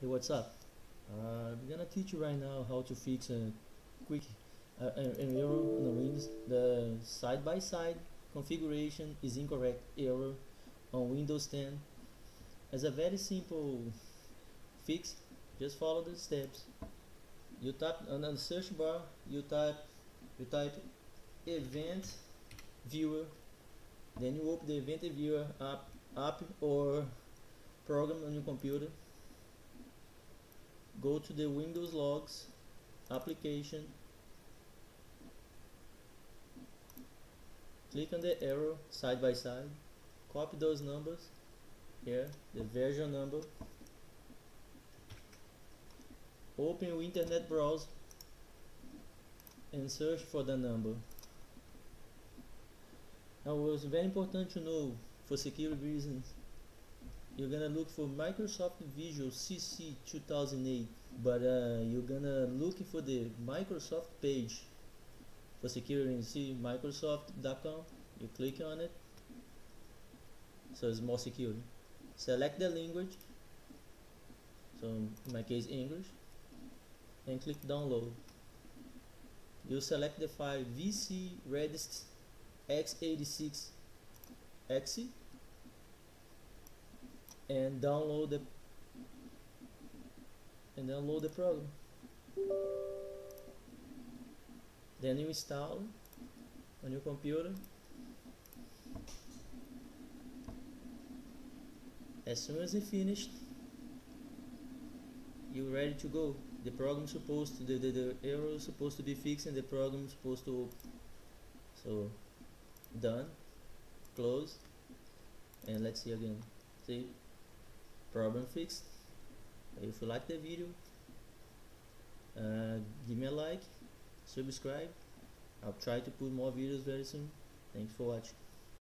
Hey, what's up? Uh, I'm gonna teach you right now how to fix a quick uh, an error on the Windows. The side-by-side configuration is incorrect error on Windows 10. As a very simple fix, just follow the steps. You type on the search bar. You type you type event viewer. Then you open the event viewer app, app or program on your computer go to the Windows logs application. Click on the arrow side by side. Copy those numbers. Here the version number. Open your internet browser and search for the number. Now it was very important to know for security reasons you're gonna look for Microsoft Visual CC 2008 but uh, you're gonna look for the Microsoft page for security. And see Microsoft.com you click on it. So it's more secure. Select the language. So in my case English. And click download. You select the file VC Redist x86 exe and download the and download the program. Then you install on your computer. As soon as you finished you're ready to go. The program supposed to the, the, the error is supposed to be fixed and the program is supposed to open. So done close and let's see again. See problem fixed. If you like the video uh, give me a like subscribe. I'll try to put more videos very soon. Thanks for watching